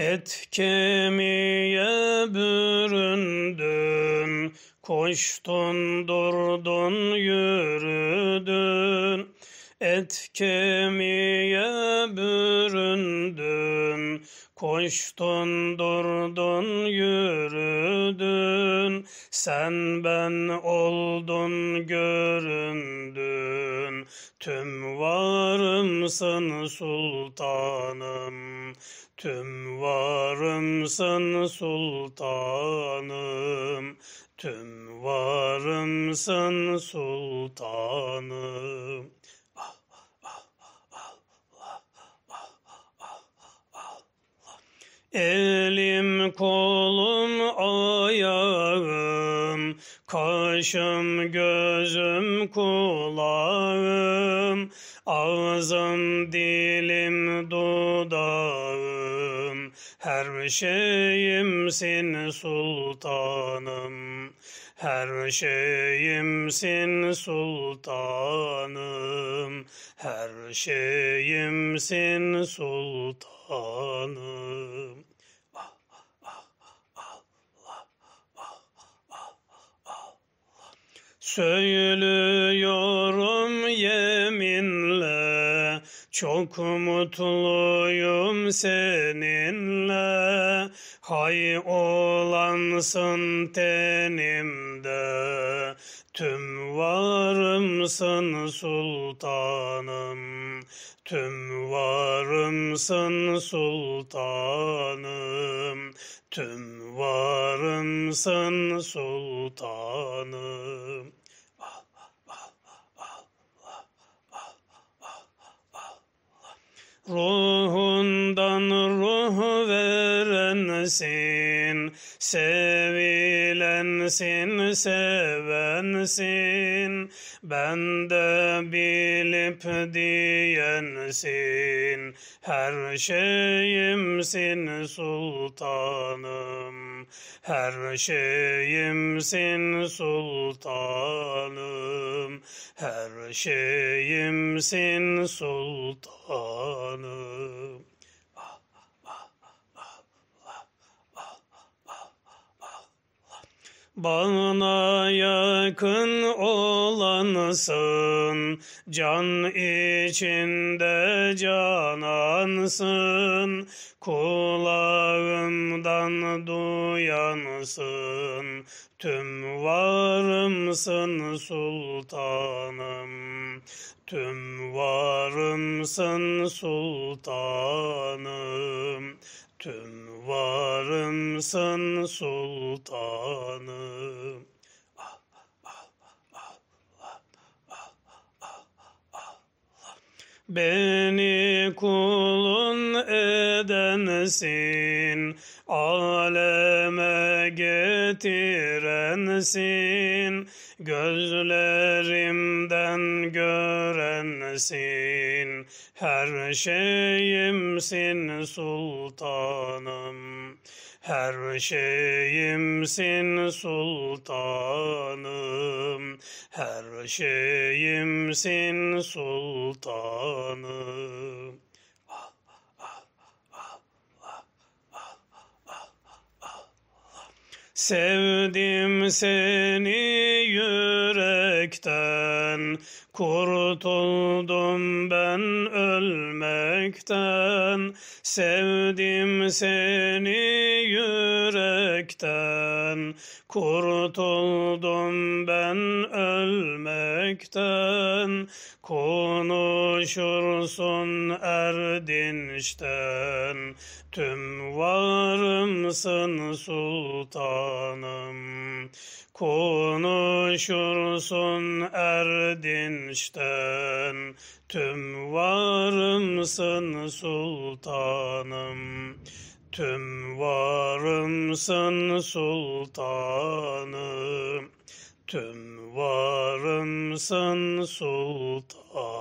Et kemiğe büründün, koştun durdun yürüdün. Et kemiğe büründün, koştun durdun yürüdün. Sen ben oldun göründün, tüm varımsın sultanım. Tüm varımsın sultanım, tüm varımsın sultanım. Elim, kolum, kaşım, gözüm, kulağım, ağzım, dilim, dudağım, her şeyimsin sultanım. Her şeyimsin sultanım, her şeyimsin sultanım. Söylüyorum yeminle, çok mutluyum seninle. Hay olansın tenimde, tüm varımsın sultanım. Tüm varımsın sultanım, tüm varımsın sultanım. Ruhundan ruh verensin, sevilensin, sevensin. Ben de bilip diyensin, her şeyimsin sultanım. Her şeyimsin sultanım, her şeyimsin sultanım. Bana yakın olansın, can içinde canansın, kulağımdan duyansın, tüm varımsın sultanım. Tüm varımsın sultanım. Tüm varımsın sultanım. Beni kulun edensin, aleme getirensin, gözlerimden görensin, her şeyimsin sultanım. Her şeyimsin sultanım, her şeyimsin sultanım. Sevdim seni yürekten, kurtuldum ben ölmekten. Sevdim seni yürekten, kurtuldum ben ölmekten. Konuşursun erdinçten, tüm varımsın sultanım. Konuşursun erdinçten, tüm varımsın sultanım. Tüm varımsın sultanım. Tüm varımsın sultanım.